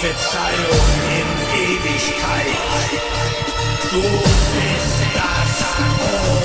Prophezeiung in Ewigkeit. Du bist das Ohr.